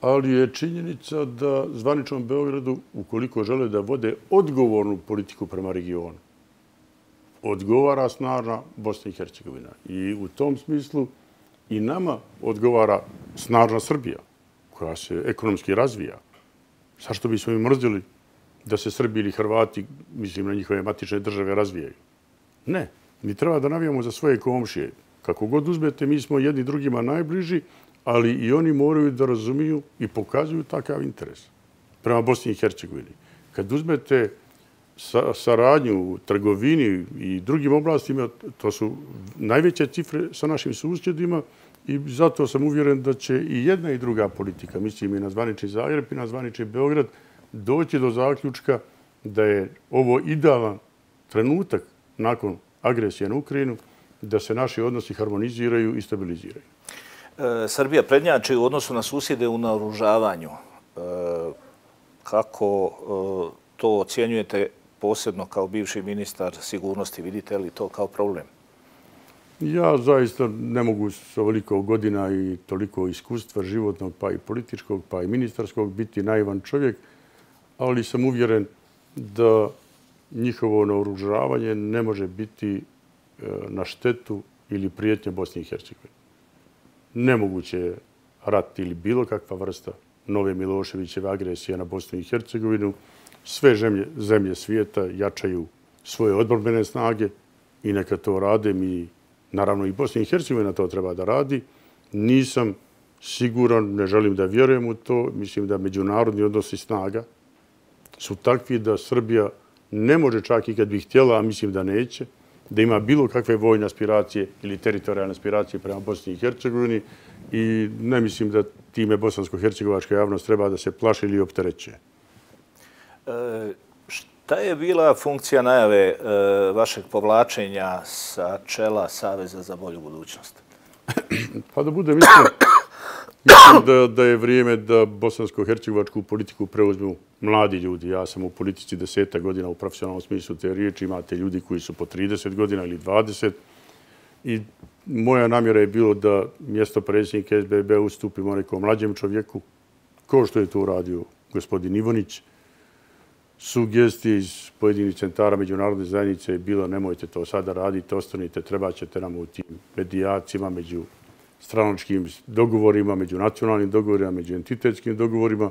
Ali je činjenica da zvaničnom Beogradu, ukoliko žele da vode odgovornu politiku prema regionu, odgovara snažna Bosna i Hercegovina. I u tom smislu i nama odgovara snažna Srbija, koja se ekonomski razvija. Zašto bismo im mrzili da se Srbi ili Hrvati, mislim na njihove matične države, razvijaju? Ne, mi treba da navijamo za svoje komšije. Kako god uzmete, mi smo jedni drugima najbliži, ali i oni moraju da razumiju i pokazuju takav interes prema Bosni i Hercegovini. Kad uzmete saradnju u trgovini i drugim oblastima, to su najveće cifre sa našim susjedima i zato sam uvjeren da će i jedna i druga politika, mislim i na zvanični Zagreb i na zvanični Beograd, doći do zaključka da je ovo idealan trenutak nakon agresije na Ukrajinu, da se naši odnosi harmoniziraju i stabiliziraju. E, Srbija prednjači u odnosu na susjede u naoružavanju. E, kako e, to ocjenjujete posebno kao bivši ministar sigurnosti? Vidite li to kao problem? Ja zaista ne mogu s ovoliko godina i toliko iskustva životnog, pa i političkog, pa i ministarskog biti naivan čovjek, ali sam uvjeren da njihovo naoružavanje ne može biti e, na štetu ili prijetnje Bosni i Hercegovine. Nemoguće je rat ili bilo kakva vrsta nove Miloševićeve agresije na Bosnu i Hercegovinu. Sve zemlje, zemlje svijeta jačaju svoje odborbene snage i neka to rade. Mi, naravno i Bosna i Hercegovina to treba da radi. Nisam siguran, ne želim da vjerujem u to. Mislim da međunarodni odnosi snaga su takvi da Srbija ne može čak i kad bi htjela, a mislim da neće, da ima bilo kakve vojne aspiracije ili teritorijalne aspiracije prema Bosni i Hercegovini i ne mislim da time bosansko-hercegovačka javnost treba da se plaši ili optereće. E, šta je bila funkcija najave e, vašeg povlačenja sa čela Saveza za bolju budućnost? (clears throat) pa da bude mislim, Mislim da, da je vrijeme da bosansko-hercegovačku politiku preuzmu mladi ljudi. Ja sam u politici deseta godina u profesionalnom smislu te riječi. Imate ljudi koji su po 30 godina ili 20. I moja namjera je bilo da mjesto predsjednika SBB ustupimo nekom mlađem čovjeku, ko što je to uradio gospodin Ivonić. Sugestije iz pojedinih centara međunarodne zajednice je bilo nemojte to sada raditi, ostanite, treba ćete nam u tim medijacijama među stranočkim dogovorima, među nacionalnim dogovorima, među entitetskim dogovorima.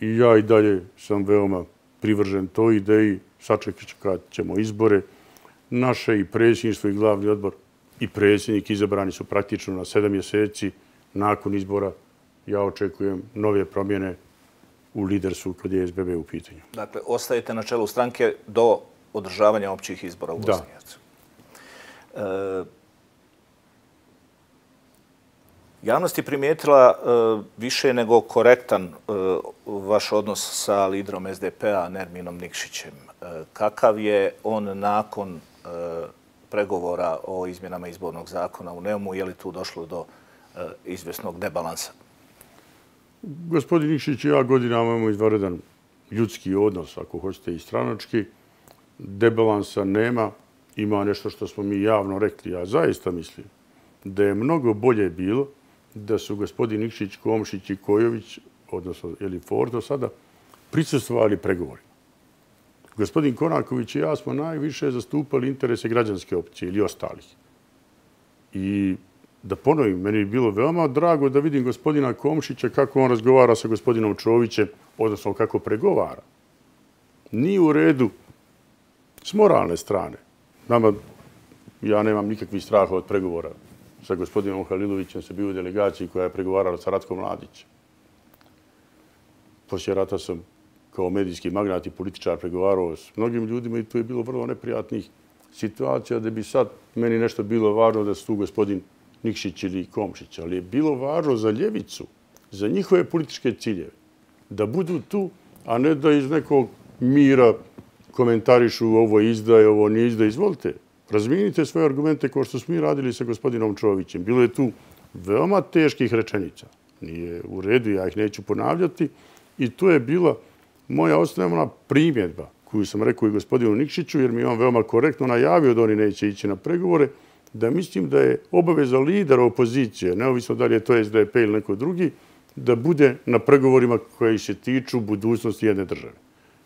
I ja i dalje sam veoma privržen toj ideji. Sačekat ćemo izbore. Naše i predsjedništvo i glavni odbor i predsjednik izabrani su praktično na sedam mjeseci nakon izbora. Ja očekujem nove promjene u lidersu kad je SBB u pitanju. Dakle, ostajete na čelu stranke do održavanja općih izbora u Bosni i Hercegovini. Javnost je primijetila e, više nego korektan e, vaš odnos sa liderom SDP-a, Nerminom Nikšićem. E, kakav je on nakon pregovora o izmjenama izbornog zakona u Neumu? Je li tu došlo do izvjesnog debalansa? Gospodin Nikšić i ja godinama imamo izvaredan ljudski odnos, ako hoćete i stranački, debalansa nema, ima nešto što smo mi javno rekli. Ja zaista mislim da je mnogo bolje bilo da su gospodin Nikšić, Komšić i Kojović, odnosno ili Fordo sada, prisustovali pregovorima. Gospodin Konaković i ja smo najviše zastupali interese građanske opcije ili ostalih. I da ponovim, meni je bilo veoma drago da vidim gospodina Komšića kako on razgovara sa gospodinom Čovićem, odnosno kako pregovara. Nije u redu s moralne strane. Nama, ja nemam nikakvih straha od pregovora sa gospodinom Halilovićem, se bio u delegaciji koja je pregovarala sa Ratkom Mladićem. Poslije rata sam kao medijski magnat i političar pregovarao s mnogim ljudima i tu je bilo vrlo neprijatnih situacija da bi sad meni nešto bilo važno da se tu gospodin Nikšić ili Komšić, ali je bilo važno za Ljevicu, za njihove političke ciljeve, da budu tu, a ne da iz nekog mira komentarišu ovo izdaje, ovo nije izdaje. Izvolite, razminite svoje argumente kao što smo mi radili sa gospodinom Čovićem. Bilo je tu veoma teških rečenica. Nije u redu, ja ih neću ponavljati. I to je bila moja osnovna primjedba koju sam rekao i gospodinu Nikšiću, jer mi je on veoma korektno najavio da oni neće ići na pregovore, da mislim da je obaveza lidera opozicije, neovisno da li je to SDP ili neko drugi, da bude na pregovorima koji se tiču budućnosti jedne države.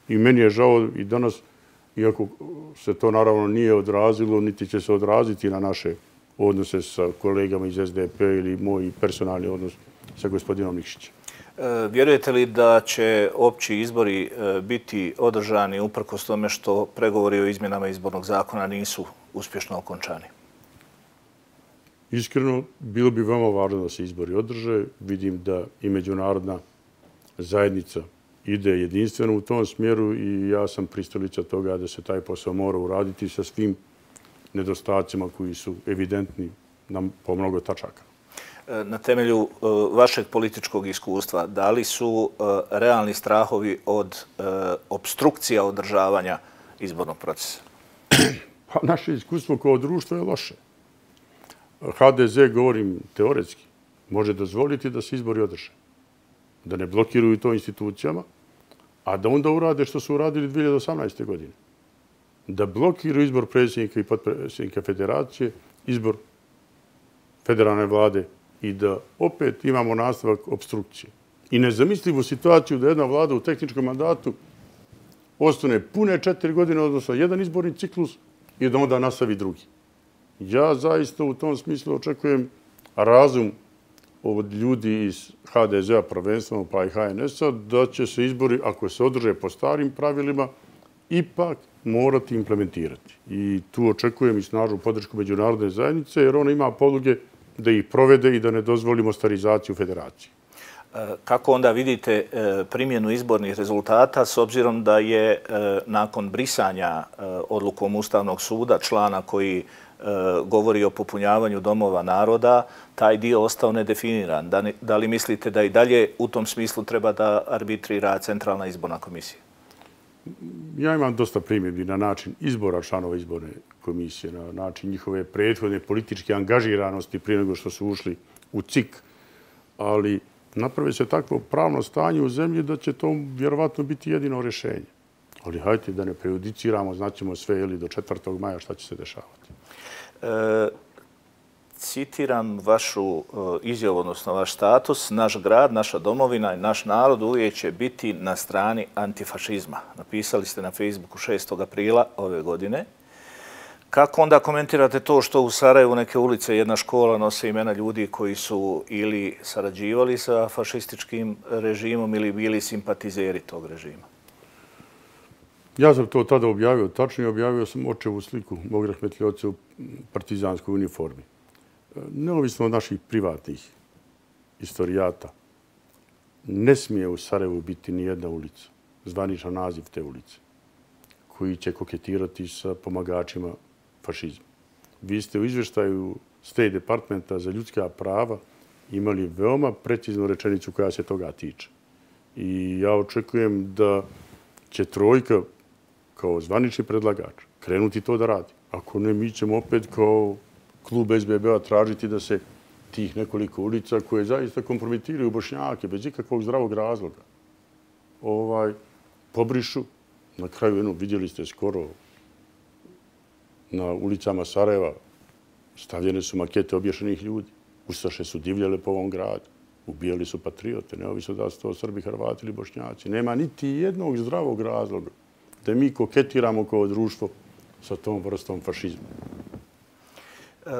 I meni je žao i danas, iako se to naravno nije odrazilo, niti će se odraziti na naše odnose sa kolegama iz SDP ili moj personalni odnos sa gospodinom Nikšićem. E, vjerujete li da će opći izbori e, biti održani uprkos tome što pregovori o izmjenama izbornog zakona nisu uspješno okončani? Iskreno, bilo bi veoma važno da se izbori održe. Vidim da i međunarodna zajednica ide jedinstveno u tom smjeru i ja sam pristalica toga da se taj posao mora uraditi sa svim nedostacima koji su evidentni nam po mnogo tačaka. E, na temelju e, vašeg političkog iskustva, da li su e, realni strahovi od obstrukcija održavanja izbornog procesa? Pa naše iskustvo kao društvo je loše. HDZ, govorim teoretski, može dozvoliti da se izbori održe. Da ne blokiruju to institucijama, a da onda urade što su uradili 2018. godine. Da blokiraju izbor predsjednika i podpredsjednika federacije, izbor federalne vlade i da opet imamo nastavak obstrukcije. I nezamislivu situaciju da jedna vlada u tehničkom mandatu ostane pune četiri godine, odnosno jedan izborni ciklus i da onda nastavi drugi. Ja zaista u tom smislu očekujem razum od ljudi iz HDZ-a prvenstveno pa i HNS-a da će se izbori, ako se održe po starim pravilima, ipak morati implementirati. I tu očekujem i snažnu podršku međunarodne zajednice, jer ona ima poluge da ih provede i da ne dozvolimo starizaciju federacije. E, kako onda vidite e, primjenu izbornih rezultata s obzirom da je e, nakon brisanja odlukom Ustavnog suda člana koji E, govori o popunjavanju domova naroda, taj dio ostao nedefiniran. Da li mislite da i dalje u tom smislu treba da arbitrira Centralna izborna komisija? Ja imam dosta primjedbi na način izbora članova izborne komisije, na način njihove prethodne političke angažiranosti prije nego što su ušli u CIK, ali naprave se takvo pravno stanje u zemlji da će to vjerovatno biti jedino rješenje. Ali hajte da ne prejudiciramo, znaćemo sve ili do 4. maja šta će se dešavati. E, citiram vašu e, izjavu, odnosno vaš status, naš grad, naša domovina i naš narod uvijek će biti na strani antifašizma. Napisali ste na Facebooku 6. aprila ove godine. Kako onda komentirate to što u Sarajevu neke ulice jedna škola nose imena ljudi koji su ili sarađivali sa fašističkim režimom ili bili simpatizeri tog režima? Ja sam to tada objavio, tačnije objavio sam očevu sliku mog rahmetljoca u partizanskoj uniformi e, neovisno od naših privatnih istorijata, ne smije u Sarajevu biti ni jedna ulica, zvaničan naziv te ulice, koji će koketirati sa pomagačima fašizma. Vi ste u izveštaju State Departmenta za ljudska prava imali veoma preciznu rečenicu koja se toga tiče. I ja očekujem da će trojka kao zvanični predlagač krenuti to da radi. Ako ne, mi ćemo opet kao klub SBB-a tražiti da se tih nekoliko ulica koje zaista kompromitiraju bošnjake bez ikakvog zdravog razloga ovaj, pobrišu. Na kraju jedno vidjeli ste skoro na ulicama Sarajeva stavljene su makete obješenih ljudi. Ustaše su divljale po ovom gradu. Ubijali su patriote, neovisno da su to Srbi, Hrvati ili Bošnjaci. Nema niti jednog zdravog razloga da mi koketiramo kao društvo sa tom vrstom fašizma. E,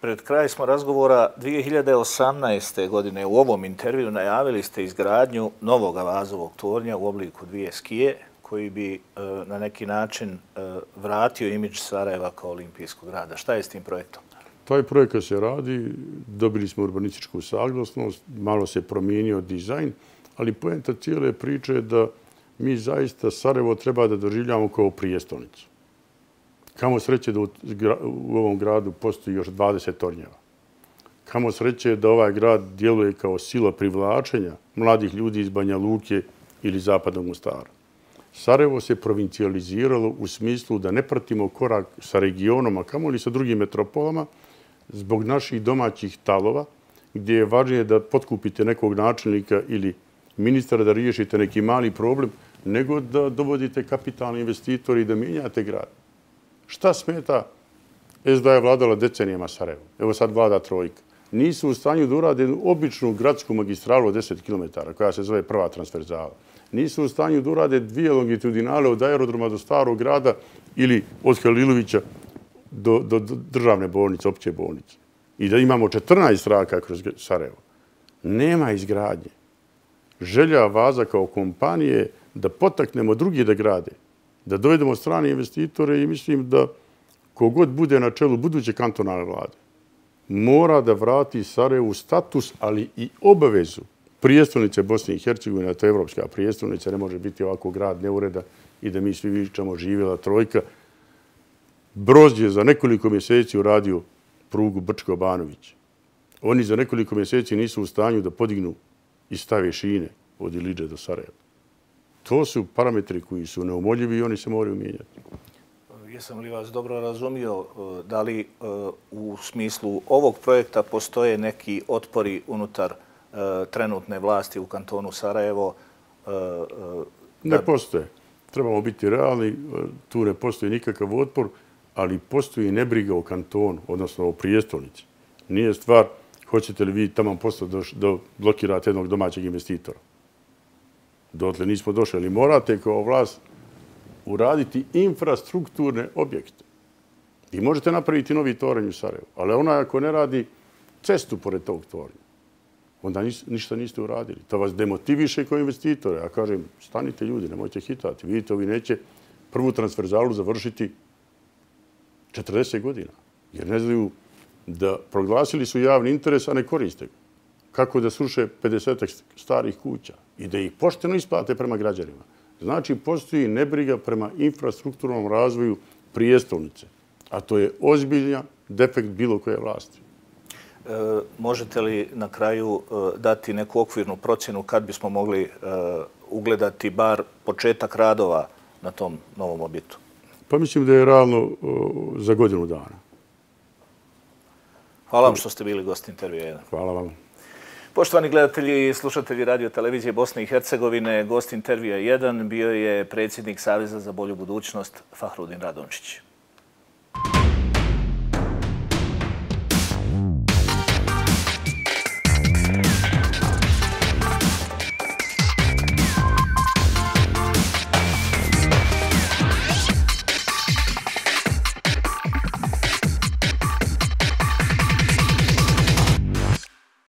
pred kraj smo razgovora 2018. godine u ovom intervju najavili ste izgradnju novog vazovog tornja u obliku dvije skije koji bi e, na neki način e, vratio imidž Sarajeva kao olimpijskog grada. Šta je s tim projektom? Taj projekat se radi, dobili smo urbanističku saglasnost, malo se promijenio dizajn, ali poenta cijele priče je da mi zaista Sarajevo treba da doživljamo kao prijestolnicu. Kamo sreće da u ovom gradu postoji još 20 tornjeva. Kamo sreće da ovaj grad djeluje kao sila privlačenja mladih ljudi iz Banja Luke ili Zapadnog Mostara. Sarajevo se provincijaliziralo u smislu da ne pratimo korak sa regionom, a kamo li sa drugim metropolama, zbog naših domaćih talova, gdje je važnije da potkupite nekog načelnika ili ministra da riješite neki mali problem, nego da dovodite kapitalni investitori i da mijenjate grad. Šta smeta SDA je vladala decenijama Sarajevo? Evo sad vlada trojka. Nisu u stanju da urade običnu gradsku magistralu od 10 km, koja se zove prva transverzala. Nisu u stanju da urade dvije longitudinale od aerodroma do starog grada ili od Halilovića do, do, do državne bolnice, opće bolnice. I da imamo 14 raka kroz Sarajevo. Nema izgradnje. Želja vaza kao kompanije da potaknemo drugi da grade, da dovedemo strane investitore i mislim da kogod bude na čelu buduće kantonalne vlade, mora da vrati Sarajevu status, ali i obavezu prijestolnice Bosne i Hercegovine, a to je evropska prijestolnica, ne može biti ovako grad neureda i da mi svi vičamo živjela trojka. Broz je za nekoliko mjeseci uradio prugu Brčko-Banović. Oni za nekoliko mjeseci nisu u stanju da podignu i stave šine od Iliđe do Sarajeva. To su parametri koji su neumoljivi i oni se moraju mijenjati. Jesam li vas dobro razumio, da li u smislu ovog projekta postoje neki otpori unutar trenutne vlasti u kantonu Sarajevo? Ne postoje. Trebamo biti realni, tu ne postoji nikakav otpor ali postoji nebriga o kantonu, odnosno o prijestolnici. Nije stvar, hoćete li vi tamo postati da blokirate jednog domaćeg investitora. Dotle nismo došli, ali morate kao vlast uraditi infrastrukturne objekte. I možete napraviti novi toranj u Sarajevu, ali ona ako ne radi cestu pored tog tornja, onda ništa niste uradili. To vas demotiviše kao investitore. Ja kažem, stanite ljudi, nemojte hitati. Vidite, ovi neće prvu transverzalu završiti 40 godina. Jer ne znaju da proglasili su javni interes, a ne koriste ga. Kako da sruše 50 starih kuća i da ih pošteno isplate prema građanima. Znači, postoji nebriga prema infrastrukturnom razvoju prijestolnice. A to je ozbiljnja defekt bilo koje vlasti. E, možete li na kraju e, dati neku okvirnu procjenu kad bismo mogli e, ugledati bar početak radova na tom novom objektu? Pa mislim da je realno za godinu dana. Hvala vam što ste bili gost intervjua 1. Hvala vam. Poštovani gledatelji i slušatelji radio televizije Bosne i Hercegovine, gost intervjua 1 bio je predsjednik Saveza za bolju budućnost Fahrudin Radončić.